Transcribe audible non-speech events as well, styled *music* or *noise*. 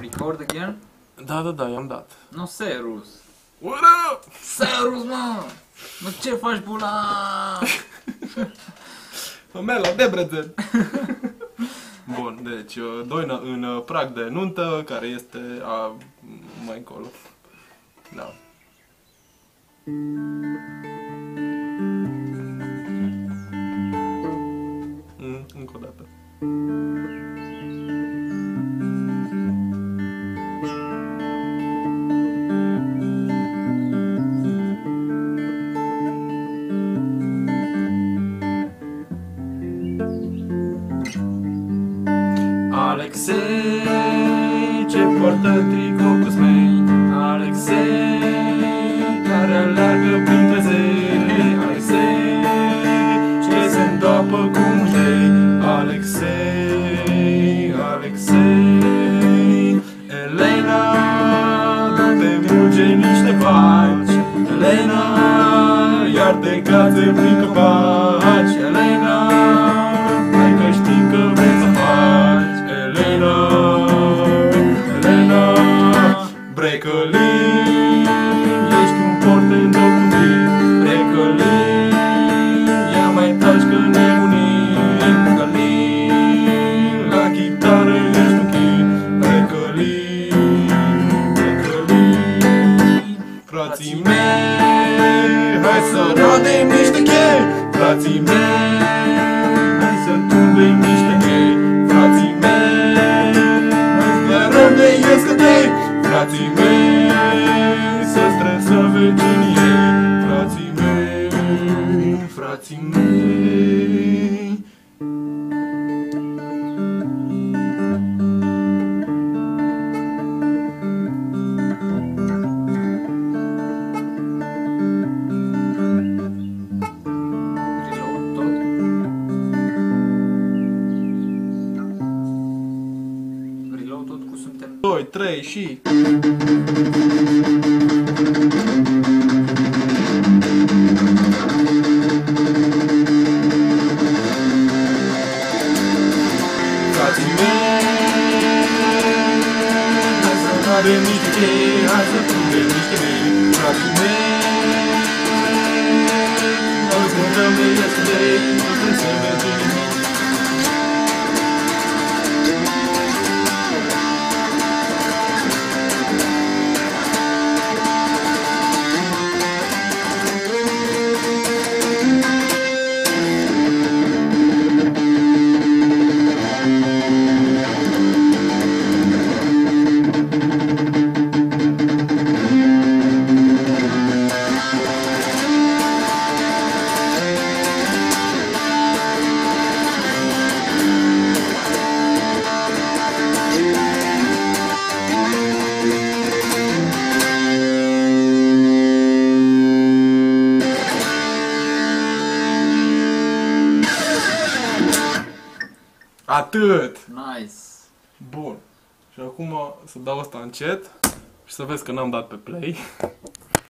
Record again? Da, da, da, i-am dat. Nu serios. What up? Serios, mă! Mă, ce faci, bula? *laughs* Mela, Debrecen. *laughs* Bun, deci, uh, Doina în uh, prag de nuntă, care este a, mai încolo. Da. Mm, Alexei, ce poartă tricou cu smei. Alexei, care alergă printre zei Alexei, ce se îndopă cu muștei Alexei, Alexei Elena, du-te mulge niște vaci Elena, iar te cațe prin copaci. Elena, Frații mei, hai să rodem niște chei. Frații mei, hai să tumbem niște chei. Frații mei, hai să de iescătei Frații mei, să stresă vecinii Frații mei, frații mei cu suntem... 2, 3 și... Frații mei, hai să avem niște chei, hai să punem niște mei. Atât! Nice. Bun. Și acum să dau asta încet și să vezi că n-am dat pe play.